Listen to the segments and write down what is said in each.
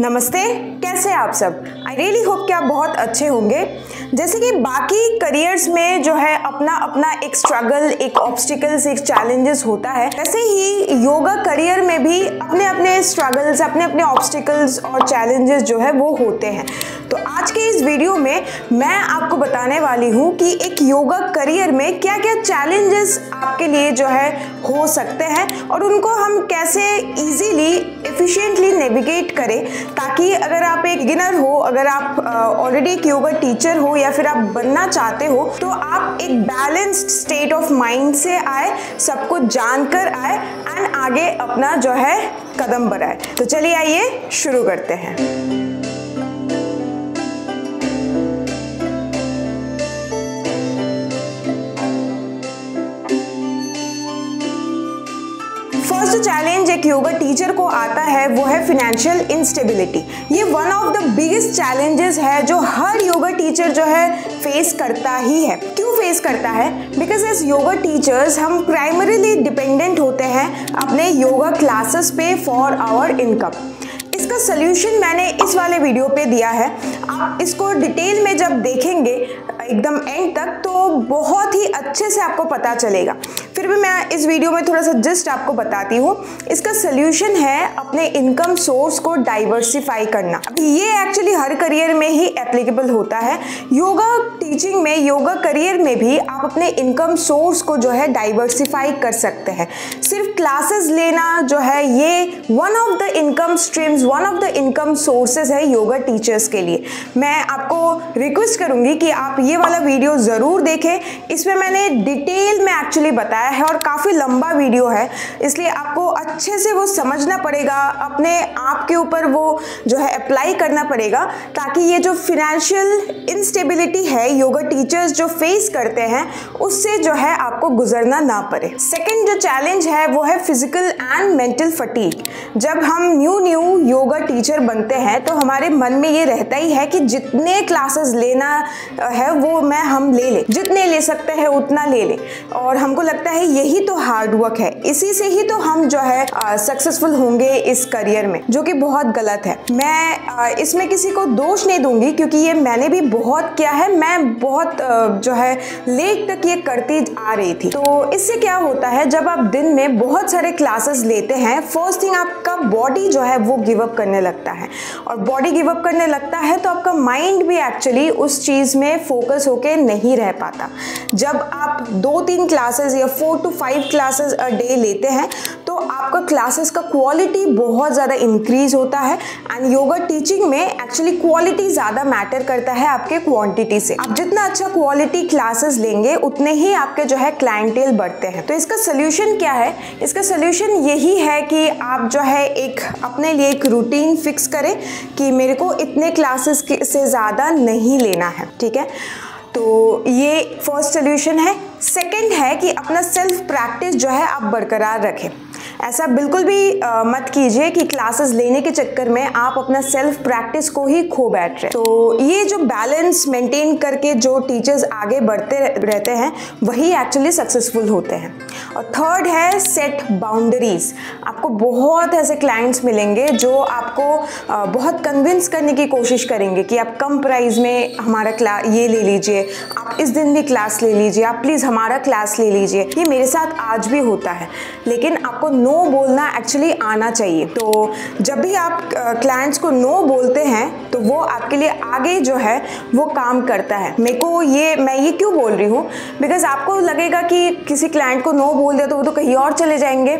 नमस्ते, कैसे आप सब? आई रियली होप कि आप बहुत अच्छे होंगे। जैसे कि बाकी करियर्स में जो है अपना अपना एक स्ट्रगल एक ऑब्स्टिकल्स एक चैलेंजेस होता है, वैसे ही योगा करियर में भी अपने अपने स्ट्रगल्स अपने अपने ऑब्स्टिकल्स और चैलेंजेस जो है वो होते हैं। तो आज के इस वीडियो में मैं आपको बताने वाली हूँ कि एक योगा करियर में क्या क्या चैलेंजेस आपके लिए जो है हो सकते हैं और उनको हम कैसे इजीली एफिशिएंटली नेविगेट करें ताकि अगर आप एक बिगिनर हो, अगर आप ऑलरेडी एक योगा टीचर हो या फिर आप बनना चाहते हो तो आप एक बैलेंस्ड स्टेट ऑफ़ माइंड से आए सब कुछ जानकर आए एंड आगे अपना जो है कदम बढ़ाए। तो चलिए आइए शुरू करते हैं। एक योगा टीचर को आता है, वो है फिनेंशियल इंस्टेबिलिटी ये one of the biggest challenges है जो हर योगा टीचर जो है फेस करता ही है. क्यों फेस करता है? बिकॉज़ एज योगा टीचर्स हम प्राइमरीली डिपेंडेंट होते हैं अपने योगा क्लासेस पे फॉर आवर इनकम इसका सोल्यूशन मैंने इस वाले वीडियो पे दिया है. आप इसको डिटेल में जब देखेंगे, एकदम एंड तक तो बहुत ही अच्छे से आपको पता चलेगा. फिर भी मैं इस वीडियो में थोड़ा सा जस्ट आपको बताती हूँ। इसका सोल्यूशन है अपने इनकम सोर्स को डाइवर्सिफाई करना। ये एक्चुअली हर करियर में ही एप्लीकेबल होता है। योगा टीचिंग में योगा करियर में भी आप अपने इनकम सोर्स को जो है डाइवर्सिफाई कर सकते हैं। सिर्फ़ क्लासेस लेना जो है, ये one of the income streams one of the income sources है योगा टीचर्स के लिए। मैं आपको रिक्वेस्ट करूँगी कि आप ये वाला वीडियो ज़रूर देखें। इसमें मैंने डिटेल में एक्चुअली बताया है और काफ़ी लंबा वीडियो है, इसलिए आपको अच्छे से वो समझना पड़ेगा, अपने आप के ऊपर वो जो है अप्लाई करना पड़ेगा, ताकि ये जो फिनेंशियल इंस्टेबिलिटी है योगा टीचर्स जो फेस करते हैं, उससे जो है आपको गुजरना ना पड़े। सेकेंड जो चैलेंज है, वो है फ़िज़िकल एंड मेंटल फटीक जब हम न्यू न्यू योगा टीचर बनते हैं तो हमारे मन में ये रहता ही है कि जितने क्लासेस लेना है, वो मैं हम ले लें, जितने ले सकते हैं उतना ले लें। और हमको लगता है यही तो हार्ड वर्क है। इसी से ही तो हम जो है सक्सेसफुल होंगे इस करियर में जो कि बहुत गलत है। मैं आ, इसमें किसी को दोष नहीं दूँगी क्योंकि ये मैंने भी बहुत किया है। मैं बहुत आ, जो है लेट तक ये करती आ रही थी। तो इससे क्या होता है जब आप दिन में बहुत सारे क्लासेस लेते हैं फ़र्स्ट थिंग आपका बॉडी जो है वो गिव अप करने लगता है। और बॉडी गिव अप करने लगता है तो आपका माइंड भी एक्चुअली उस चीज़ में फोकस होके नहीं रह पाता। जब आप दो तीन क्लासेस या four to five classes a day लेते हैं तो आपका क्लासेस का क्वालिटी बहुत ज़्यादा इंक्रीज होता है एंड योगा टीचिंग में एक्चुअली क्वालिटी ज़्यादा मैटर करता है आपके क्वांटिटी से। आप जितना अच्छा क्वालिटी क्लासेस लेंगे, उतने ही आपके जो है क्लाइंटेल बढ़ते हैं। तो इसका सोल्यूशन क्या है? इसका सोल्यूशन यही है कि आप जो है एक अपने लिए एक रूटीन फिक्स करें कि मेरे को इतने क्लासेस से ज़्यादा नहीं लेना है, ठीक है? तो ये फ़र्स्ट सोल्यूशन है। सेकेंड है कि अपना सेल्फ प्रैक्टिस जो है आप बरकरार रखें। ऐसा बिल्कुल भी आ, मत कीजिए कि क्लासेस लेने के चक्कर में आप अपना सेल्फ प्रैक्टिस को ही खो बैठ रहे तो ये जो बैलेंस मेंटेन करके जो टीचर्स आगे बढ़ते रहते हैं वही एक्चुअली सक्सेसफुल होते हैं। और थर्ड है सेट बाउंड्रीज आपको बहुत ऐसे क्लाइंट्स मिलेंगे जो आपको बहुत कन्विंस करने की कोशिश करेंगे कि आप कम प्राइस में हमारा क्लास ये ले लीजिए आप इस दिन भी क्लास ले लीजिए आप प्लीज़ हमारा क्लास ले लीजिए। ये मेरे साथ आज भी होता है। लेकिन आपको नो बोलना एक्चुअली आना चाहिए। तो जब भी आप क्लाइंट्स को नो बोलते हैं तो वो आपके लिए आगे जो है, वो काम करता है। मेरे को ये, मैं ये क्यों बोल रही हूँ? बिकॉज़ आपको लगेगा कि किसी क्लाइंट को नो बोल दिया तो वो तो कहीं और चले जाएँगे।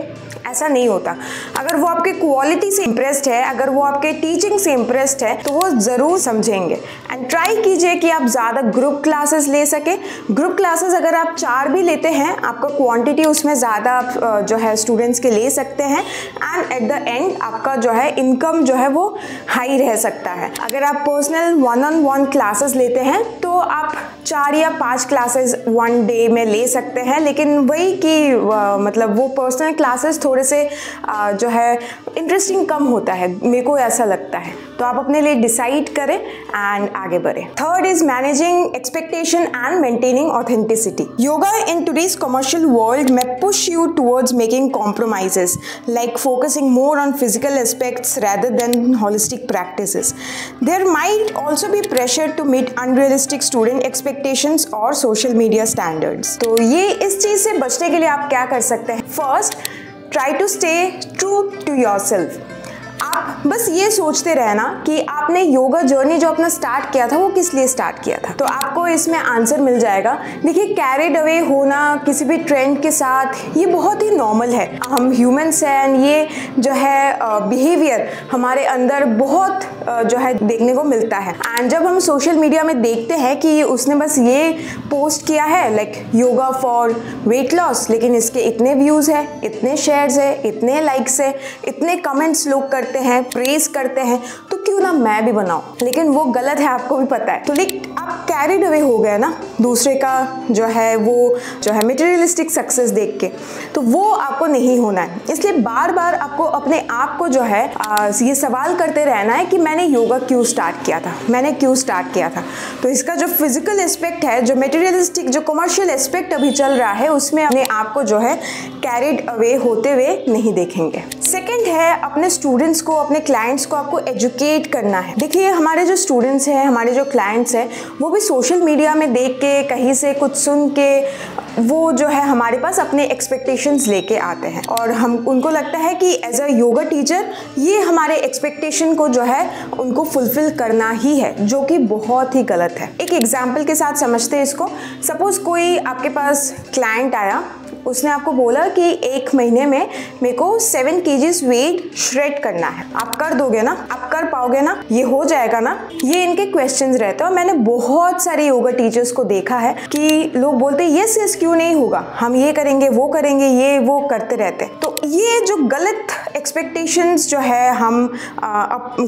ऐसा नहीं होता। अगर वो आपके क्वालिटी से इम्प्रेस्ड है, अगर वो आपके टीचिंग से इम्प्रेस्ड है तो वो ज़रूर समझेंगे। एंड ट्राई कीजिए कि आप ज़्यादा ग्रुप क्लासेस ले सके। ग्रुप क्लासेस अगर आप चार भी लेते हैं, आपका क्वांटिटी उसमें ज़्यादा आप जो है स्टूडेंट्स के ले सकते हैं। एंड एट द एंड आपका जो है इनकम जो है वो हाई रह सकता है। अगर आप personal one on one classes लेते हैं तो आप चार या पाँच क्लासेस वन डे में ले सकते हैं, लेकिन वही कि मतलब वो पर्सनल क्लासेस थोड़े से जो है इंटरेस्टिंग कम होता है, मेरे को ऐसा लगता है। तो आप अपने लिए डिसाइड करें एंड आगे बढ़े। Third is managing expectation and maintaining authenticity yoga in today's commercial world में push you towards making compromises like focusing more on physical aspects rather than holistic practice there might also be pressure to meet unrealistic student expectations और social media standards तो ये इस चीज़ से बचने के लिए आप क्या कर सकते हैं? First try to stay true to yourself बस ये सोचते रहना कि आपने योगा जर्नी जो अपना स्टार्ट किया था, वो किस लिए स्टार्ट किया था? तो आपको इसमें आंसर मिल जाएगा। देखिए कैरिड अवे होना, किसी भी ट्रेंड के साथ, ये बहुत ही नॉर्मल है। हम ह्यूमंस हैं ये जो है बिहेवियर हमारे अंदर बहुत जो है, देखने को मिलता है। एंड जब हम सोशल मीडिया में देखते हैं कि उसने बस ये पोस्ट किया है like yoga for weight loss लेकिन इसके इतने व्यूज़ है, इतने शेयर्स है, इतने लाइक्स है, इतने कमेंट्स लोग करते हैं प्रेज करते हैं तो क्यों ना मैं भी बनाऊँ? लेकिन वो गलत है आपको भी पता है। तो लेकिन आप कैरिड अवे हो गए ना दूसरे का जो है वो जो है मटेरियलिस्टिक सक्सेस देख के तो वो आपको नहीं होना है। इसलिए बार बार आपको अपने आप को जो है आ, ये सवाल करते रहना है कि मैंने योगा क्यों स्टार्ट किया था? मैंने क्यों स्टार्ट किया था? तो इसका जो फ़िज़िकल एस्पेक्ट है जो मटेरियलिस्टिक जो कमर्शियल एस्पेक्ट अभी चल रहा है उसमें अपने आप को जो है कैरिड अवे होते हुए नहीं देखेंगे। सेकेंड है अपने स्टूडेंट्स को, अपने क्लाइंट्स को आपको एजुकेट करना है। देखिए, हमारे जो स्टूडेंट्स हैं, हमारे जो क्लाइंट्स हैं, वो भी सोशल मीडिया में देख के, कहीं से कुछ सुन के, वो जो है हमारे पास अपने एक्सपेक्टेशंस लेके आते हैं। और हम, उनको लगता है कि एज अ योगा टीचर ये हमारे एक्सपेक्टेशन को जो है, उनको फुलफिल करना ही है, जो कि बहुत ही गलत है। एक एग्ज़ाम्पल के साथ समझते हैं इसको। सपोज़ कोई आपके पास क्लाइंट आया उसने आपको बोला कि एक महीने में मेरे को सेवन के वेट श्रेड करना है। आप कर दोगे ना? आप कर पाओगे ना? ये हो जाएगा ना? ये इनके क्वेश्चंस रहते हैं और मैंने बहुत सारे योगा टीचर्स को देखा है कि लोग बोलते हैं यस यस क्यों नहीं होगा? हम ये करेंगे, वो करेंगे, ये, वो करते रहते तो ये जो गलत एक्सपेक्टेशंस जो है हम आ,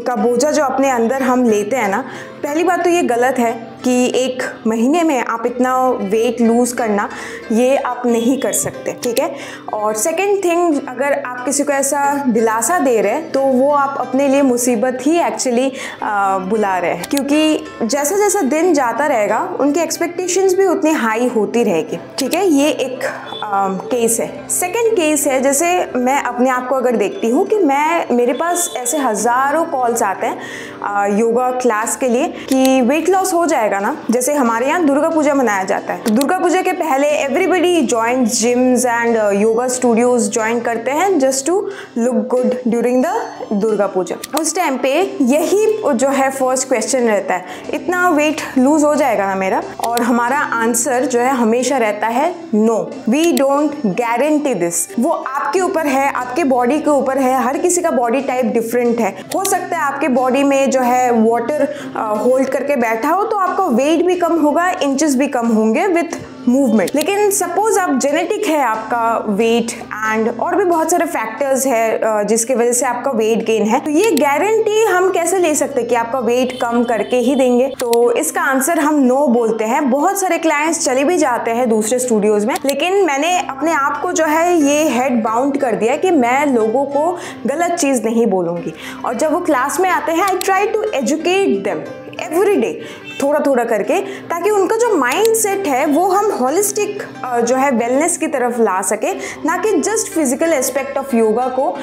का बोझा जो अपने अंदर हम लेते हैं ना पहली बात तो ये गलत है कि एक महीने में आप इतना वेट लूज़ करना ये आप नहीं कर सकते ठीक है? और सेकंड थिंग अगर आप किसी को ऐसा दिलासा दे रहे हैं तो वो आप अपने लिए मुसीबत ही एक्चुअली बुला रहे हैं। क्योंकि जैसा जैसा दिन जाता रहेगा उनकी एक्सपेक्टेशंस भी उतनी हाई होती रहेगी ठीक है? ये एक केस है। सेकेंड केस है, जैसे मैं अपने आप को अगर देखती हूँ कि मैं, मेरे पास ऐसे हज़ारों कॉल्स आते हैं योगा क्लास के लिए कि वेट लॉस हो जाएगा ना, जैसे हमारे यहाँ दुर्गा पूजा मनाया जाता है। तो दुर्गा पूजा के पहले everybody join gyms and yoga studios join करते हैं just to look good during the Durga Puja. उस टाइम पे यही जो है फ़र्स्ट क्वेश्चन रहता है। इतना वेट लूज हो जाएगा ना मेरा? और हमारा आंसर जो है हमेशा रहता है no we don't guarantee this वो आपके ऊपर है, आपके बॉडी के ऊपर है, हर किसी का बॉडी टाइप डिफरेंट है। हो सकता है आपके बॉडी में जो है वाटर होल्ड करके बैठा हो तो आपका वेट भी कम होगा इंचेस भी कम होंगे विथ मूवमेंट लेकिन सपोज़ आप जेनेटिक है आपका वेट एंड और भी बहुत सारे फैक्टर्स है जिसकी वजह से आपका वेट गेन है तो ये गारंटी हम कैसे ले सकते हैं कि आपका वेट कम करके ही देंगे? तो इसका आंसर हम नो बोलते हैं। बहुत सारे क्लाइंट्स चले भी जाते हैं दूसरे स्टूडियोज में, लेकिन मैंने अपने आप को जो है ये हेड बाउंड कर दिया कि मैं लोगों को गलत चीज़ नहीं बोलूँगी। और जब वो क्लास में आते हैं I try to educate them every day थोड़ा थोड़ा करके, ताकि उनका जो माइंड सेट है, वो हम होलिस्टिक जो है वेलनेस की तरफ़ ला सके, ना कि just physical aspect of yoga को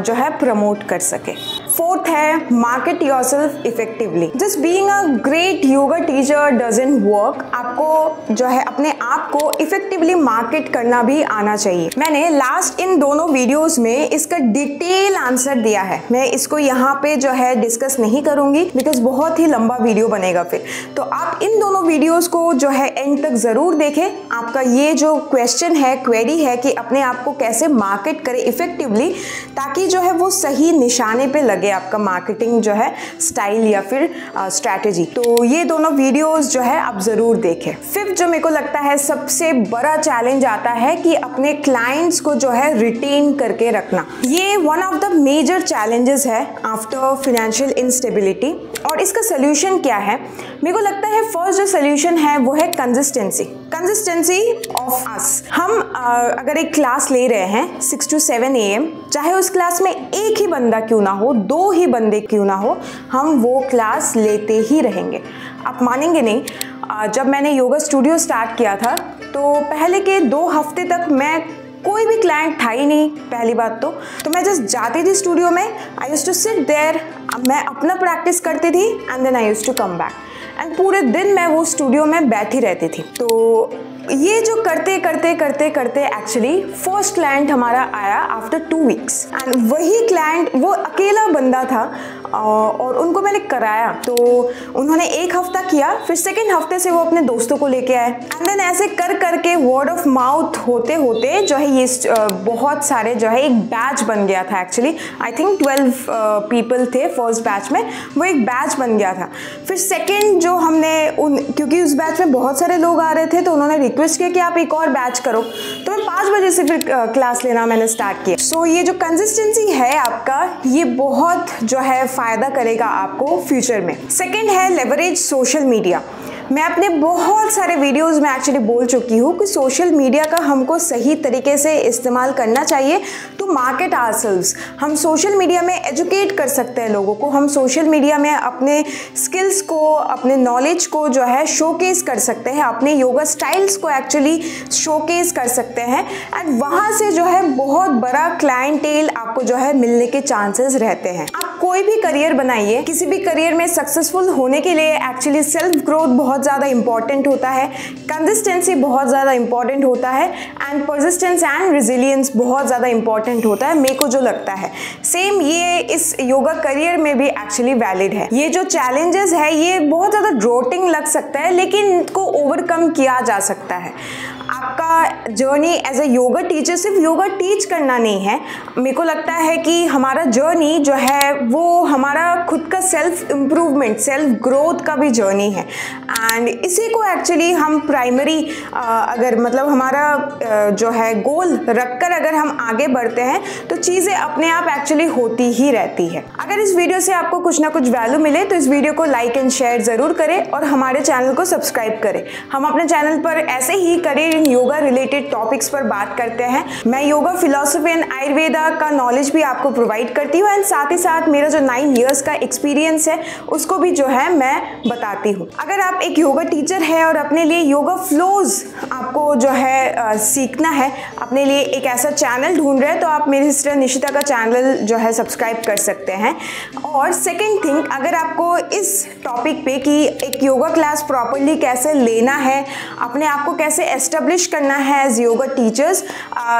जो है प्रमोट कर सके। फोर्थ है market yourself effectively just being a great yoga teacher doesn't work आपको जो है अपने आप को इफेक्टिवली मार्केट करना भी आना चाहिए। मैंने लास्ट इन दोनों वीडियोस में इसका डिटेल आंसर दिया है। मैं इसको यहाँ पे जो है डिस्कस नहीं करूँगी बिकॉज़ बहुत ही लंबा वीडियो बनेगा फिर। तो आप इन दोनों वीडियोस को जो है एंड तक ज़रूर देखें। आपका ये जो क्वेश्चन है क्वेरी है कि अपने आप को कैसे मार्केट करें इफेक्टिवली ताकि जो है वो सही निशाने पे लगे आपका मार्केटिंग जो है स्टाइल या फिर स्ट्रैटेजी तो ये दोनों वीडियोस जो है आप ज़रूर देखें। फिफ्थ जो मेरे को लगता है, सबसे बड़ा चैलेंज आता है कि अपने क्लाइंट्स को जो है रिटेन करके रखना। ये one of the major challenges है आफ्टर फिनेंशियल इंस्टेबिलिटी और इसका सोल्यूशन क्या है? मेरे को लगता है फ़र्स्ट जो सोल्यूशन है, वो है कंसिस्टेंसी कंसिस्टेंसी ऑफ़ अस हम अगर एक क्लास ले रहे हैं six to seven A M चाहे उस क्लास में एक ही बंदा क्यों ना हो, दो ही बंदे क्यों ना हो, हम वो क्लास लेते ही रहेंगे. आप मानेंगे नहीं? जब मैंने योगा स्टूडियो स्टार्ट किया था तो पहले के दो हफ़्ते तक मैं कोई भी क्लाइंट था ही नहीं, पहली बात तो. तो मैं जस्ट जाती थी स्टूडियो में I use to sit there मैं अपना प्रैक्टिस करती थी and then I use to come back and पूरे दिन मैं वो स्टूडियो में बैठी रहती थी। तो ये जो करते करते करते करते एक्चुअली फ़र्स्ट क्लाइंट हमारा आया आफ्टर टू वीक्स एंड वही क्लाइंट वो अकेला बंदा था। और उनको मैंने कराया। तो उन्होंने एक हफ़्ता किया, फिर सेकेंड हफ़्ते से वो अपने दोस्तों को लेके आए। एंड देन ऐसे कर करके वर्ड ऑफ़ माउथ होते होते जो है ये बहुत सारे जो है एक बैच बन गया था actually I think twelve people थे फ़र्स्ट बैच में। वो एक बैच बन गया था। फिर सेकेंड जो हमने उन, क्योंकि उस बैच में बहुत सारे लोग आ रहे थे तो उन्होंने रिक्वेस्ट किया कि आप एक और बैच करो। तो मैं पाँच बजे से फिर क्लास लेना मैंने स्टार्ट किया। सो so, ये जो कंसिस्टेंसी है आपका ये बहुत जो है फ़ायदा करेगा आपको फ्यूचर में। सेकेंड है लेवरेज सोशल मीडिया मैं अपने बहुत सारे वीडियोस में एक्चुअली बोल चुकी हूँ कि सोशल मीडिया का हमको सही तरीके से इस्तेमाल करना चाहिए। मार्केट आर हम सोशल मीडिया में एजुकेट कर सकते हैं लोगों को। हम सोशल मीडिया में अपने स्किल्स को, अपने नॉलेज को जो है शोकेस कर सकते हैं। अपने योगा स्टाइल्स को एक्चुअली शोकेस कर सकते हैं। एंड वहाँ से जो है बहुत बड़ा क्लाइंटेल आपको जो है मिलने के चांसेस रहते हैं। आप कोई भी करियर बनाइए, किसी भी करियर में सक्सेसफुल होने के लिए एक्चुअली सेल्फ ग्रोथ बहुत ज़्यादा इंपॉर्टेंट होता है कंसिस्टेंसी बहुत ज़्यादा इंपॉर्टेंट होता है एंड परसिस्टेंस एंड रिजिलियंस बहुत ज़्यादा इंपॉर्टेंट होता है, मेरे को जो लगता है। सेम ये इस योगा करियर में भी एक्चुअली वैलिड है। ये जो चैलेंजेस है, ये बहुत ज़्यादा ड्रोटिंग लग सकता है, लेकिन इनको ओवरकम किया जा सकता है। आपका journey as a yoga teacher सिर्फ़ योगा टीच करना नहीं है। मेरे को लगता है कि हमारा जर्नी जो है वो हमारा खुद का सेल्फ इम्प्रूवमेंट सेल्फ ग्रोथ का भी जर्नी है। एंड इसी को एक्चुअली हम प्राइमरी अगर मतलब हमारा जो है गोल रखकर अगर हम आगे बढ़ते हैं तो चीज़ें अपने आप एक्चुअली होती ही रहती है। अगर इस वीडियो से आपको कुछ ना कुछ वैल्यू मिले तो इस वीडियो को लाइक एंड शेयर ज़रूर करें और हमारे चैनल को सब्सक्राइब करें। हम अपने चैनल पर ऐसे ही career in yoga related topics पर बात करते हैं। मैं योगा फिलोसफी एंड आयुर्वेदा का नॉलेज भी आपको प्रोवाइड करती हूँ एंड साथ ही साथ मेरा जो नाइन ईयर्स का एक्सपीरियंस है उसको भी जो है मैं बताती हूँ। अगर आप एक योगा टीचर है और अपने लिए योगा फ्लोज आपको जो है आ, सीखना है अपने लिए एक ऐसा चैनल ढूंढ रहे हैं तो आप मेरी सिस्टर निशिता का चैनल जो है सब्सक्राइब कर सकते हैं। और सेकेंड थिंग अगर आपको इस टॉपिक पे कि एक योगा क्लास प्रॉपरली कैसे लेना है अपने आप को कैसे एस्टेब्लिश करना है एज योगा टीचर्स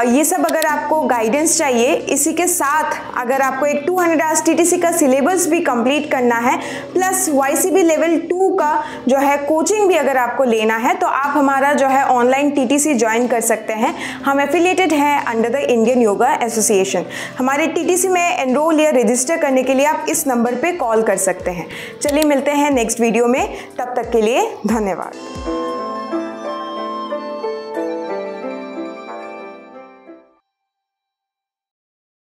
ये सब अगर आपको गाइडेंस चाहिए इसी के साथ अगर आपको एक टू हंड्रेड आवर्स टी का सिलेबस भी कंप्लीट करना है, प्लस वाई लेवल टू का जो है कोचिंग भी अगर आपको लेना है तो आप हमारा जो है ऑनलाइन टीटीसी ज्वाइन कर सकते हैं। हम एफिलिएटेड हैं under the Indian yoga association हमारे टीटीसी में एनरोल या रजिस्टर करने के लिए आप इस नंबर पे कॉल कर सकते हैं। चलिए मिलते हैं नेक्स्ट वीडियो में। तब तक के लिए धन्यवाद।